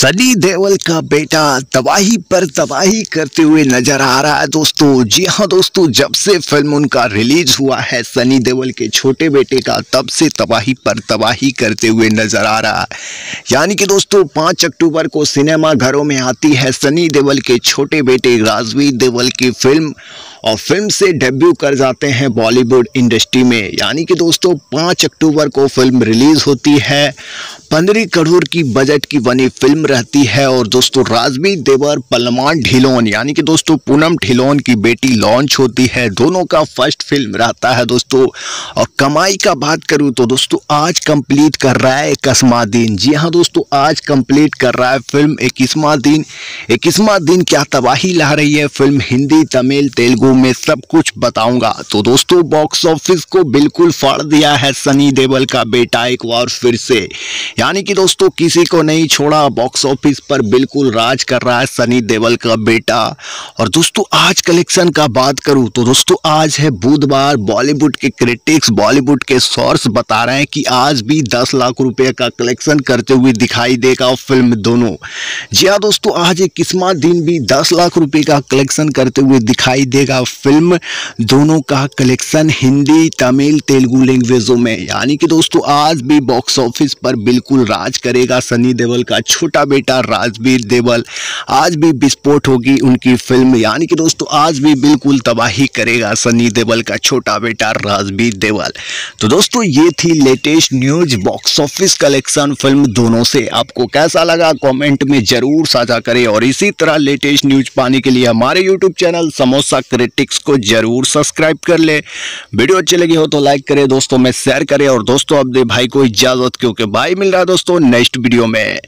सनी देवल का बेटा तबाही पर तबाही करते हुए नज़र आ रहा है। दोस्तों, जी हाँ दोस्तों, जब से फ़िल्म उनका रिलीज़ हुआ है, सनी देवल के छोटे बेटे का तब से तबाही पर तबाही करते हुए नज़र आ रहा है। यानी कि दोस्तों, पाँच अक्टूबर को सिनेमा घरों में आती है सनी देवल के छोटे बेटे राजवीर देवल की फ़िल्म और फ़िल्म से डेब्यू कर जाते हैं बॉलीवुड इंडस्ट्री में। यानी कि दोस्तों, पाँच अक्टूबर को फ़िल्म रिलीज़ होती है। पंद्रह करोड़ की बजट की बनी फ़िल्म रहती है। और दोस्तों, राजवीर देवर, पलमान ढिलोन, यानी कि दोस्तों, पूनम ढिलोन की बेटी लॉन्च होती है। दोनों का फ़र्स्ट फ़िल्म रहता है दोस्तों। और कमाई का बात करूँ तो दोस्तों, आज कंप्लीट कर रहा है इक्कीसवा दिन जी हाँ दोस्तों, आज कंप्लीट कर रहा है फ़िल्म इक्कीसवा दिन इक्कीसवा दिन क्या तबाही ला रही है? फ़िल्म हिंदी, तमिल, तेलुगु में सब कुछ बताऊँगा। तो दोस्तों बॉक्स ऑफ़िस को बिल्कुल फाड़ दिया है सनी देवल का बेटा एक बार फिर से। यानी कि दोस्तों, किसी को नहीं छोड़ा बॉक्स ऑफ़िस पर बिल्कुल राज कर रहा है सनी देवल का बेटा। और दोस्तों, आज कलेक्शन का बात करूँ तो दोस्तों, आज है बुधवार। बॉलीवुड के क्रिटिक्स बॉलीवुड के सोर्स बता रहे हैं कि आज भी दस लाख रुपए का कलेक्शन करते हुए दिखाई देगा फ़िल्म दोनों। जी हाँ दोस्तों, आज एक किस्मत दिन भी दस लाख रुपए का कलेक्शन करते हुए दिखाई देगा फ़िल्म दोनों का कलेक्शन हिंदी, तमिल, तेलुगु लैंग्वेजों में। यानी कि दोस्तों, आज भी बॉक्स ऑफ़िस पर बिल्कुल राज करेगा सनी देवल का छोटा बेटा राजवीर देवल। आज भी विस्फोट होगी उनकी फ़िल्म। यानी कि दोस्तों, आज भी बिल्कुल तबाही करेगा सनी देवल का छोटा बेटा राजवीर देवल। तो दोस्तों, ये थी latest news box office collection film दोनों से। आपको कैसा लगा कमेंट में ज़रूर साझा करें और इसी तरह लेटेस्ट न्यूज़ पाने के लिए हमारे यूट्यूब चैनल समोसा क्रिटिक्स को ज़रूर सब्सक्राइब कर ले। वीडियो अच्छी लगी हो तो लाइक करें, दोस्तों में शेयर करें और दोस्तों अब दे भाई को इजाज़त, क्योंकि भाई मिल रहा है दोस्तों नेक्स्ट वीडियो में।